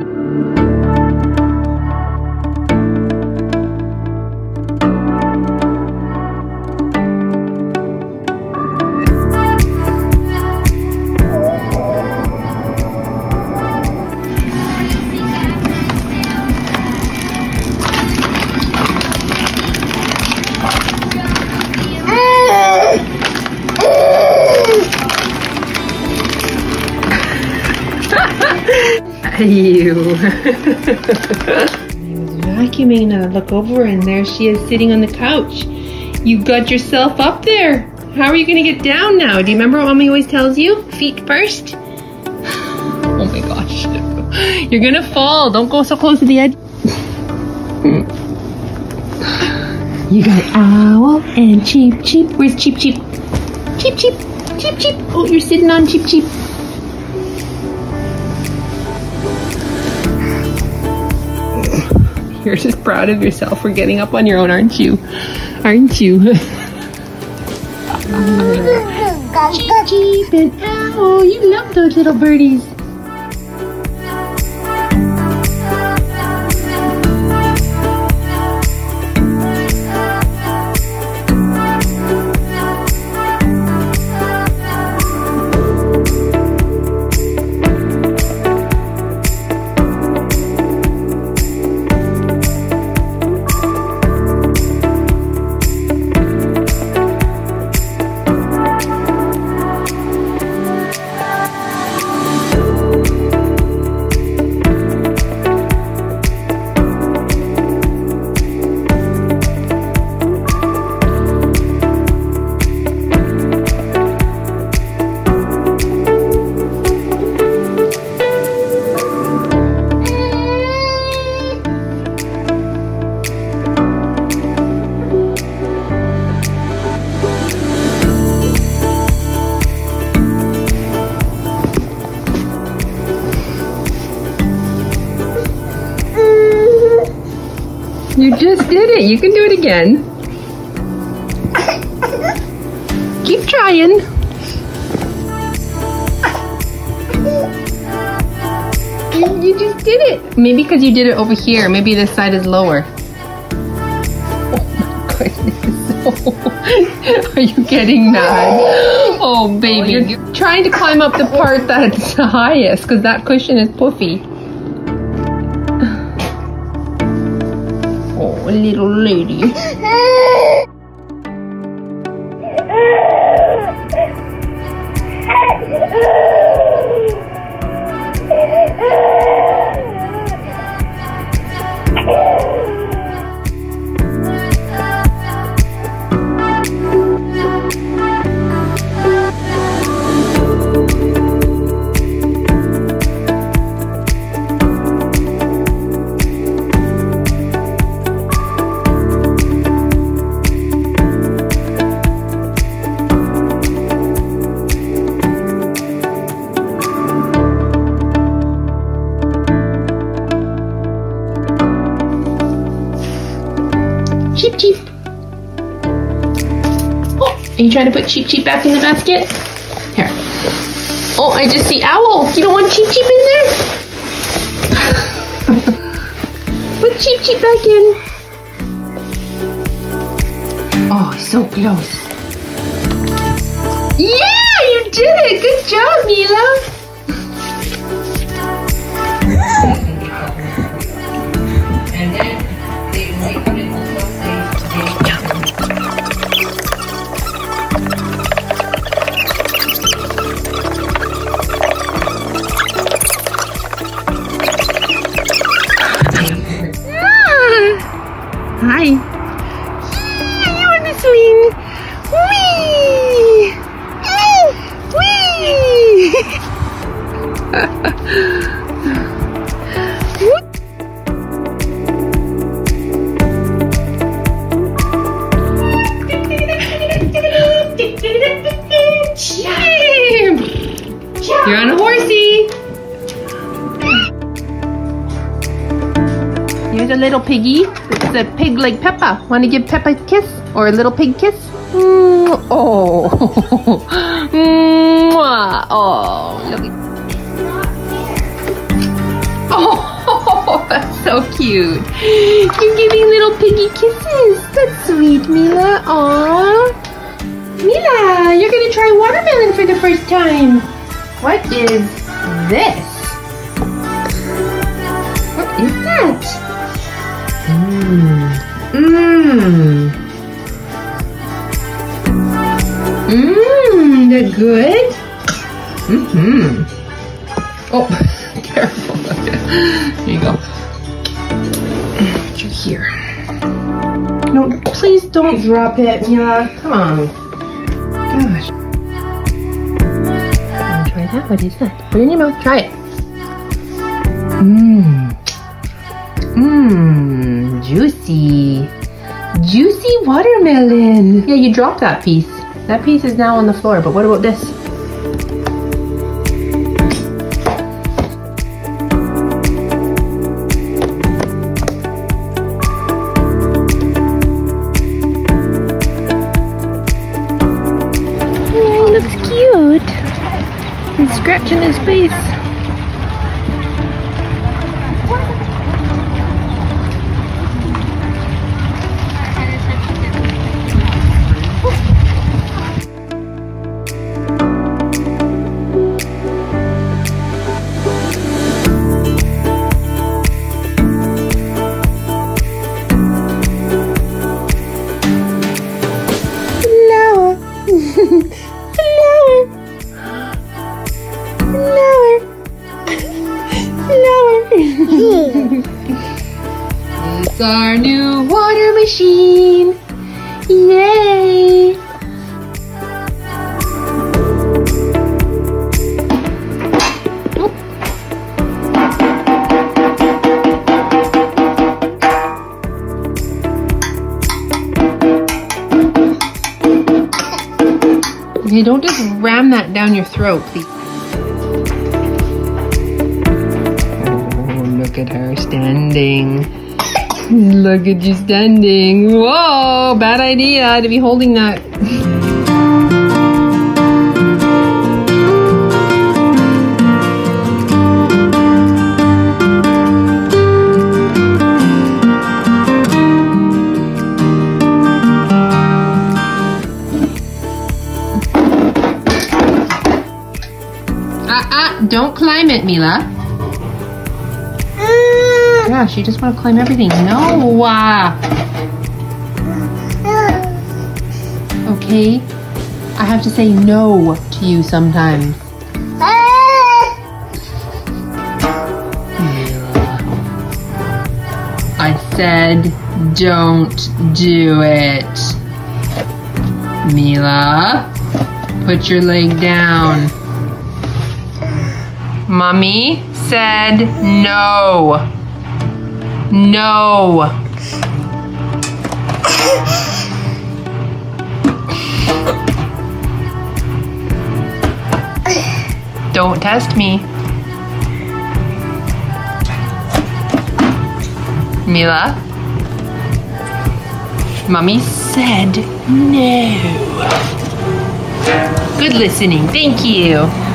you. Vacuuming and I look over and there she is sitting on the couch. You got yourself up there. How are you gonna get down now? Do you remember what mommy always tells you? Feet first? Oh my gosh. You're gonna fall. Don't go so close to the edge. You got Owl and Cheep Cheep. Where's Cheep Cheep? Cheep Cheep. Cheep Cheep. Oh, you're sitting on Cheep Cheep. You're just proud of yourself for getting up on your own, aren't you? Aren't you? Cheep Cheep and. You love those little birdies. You just did it. You can do it again. Keep trying. You, you just did it. Maybe because you did it over here. Maybe this side is lower. Oh my goodness. Are you getting mad? Oh, baby. You're trying to climb up the part that's the highest because that cushion is puffy. Oh, little lady. Cheep Cheep. Oh, are you trying to put Cheep Cheep back in the basket? Here. Oh, I just see Owl. You don't want Cheep Cheep in there? put Cheep Cheep back in. Oh, so close. Yeah, you did it. Good job, Miela. You're on a horsey. Here's a little piggy. It's a pig like Peppa. Want to give Peppa a kiss? Or a little pig kiss? Mm, oh. Oh. So cute. You're giving little piggy kisses. That's sweet, Miela. Aww. Miela, you're gonna try watermelon for the first time. What is this? What is that? Mmm. Mmm. Mmm, they're good? Mm-hmm. Oh, careful. Here you go. Here. No, please don't drop it, Miela. Come on. Gosh. Try that? What is that? Put it in your mouth. Try it. Mmm. Mmm. Juicy. Juicy watermelon. Yeah, you dropped that piece. That piece is now on the floor, but what about this? Scratching his face. It's our new water machine. Yay. Okay, don't just ram that down your throat, please. Oh, look at her standing. Look at you standing. Whoa, bad idea to be holding that. Ah, ah, don't climb it, Miela. Gosh, you just want to climb everything. No. ah. Okay. I have to say no to you sometimes. I said don't do it. Miela, put your leg down. Mommy said no. No. Don't test me. Miela? Mommy said no. Good listening. Thank you.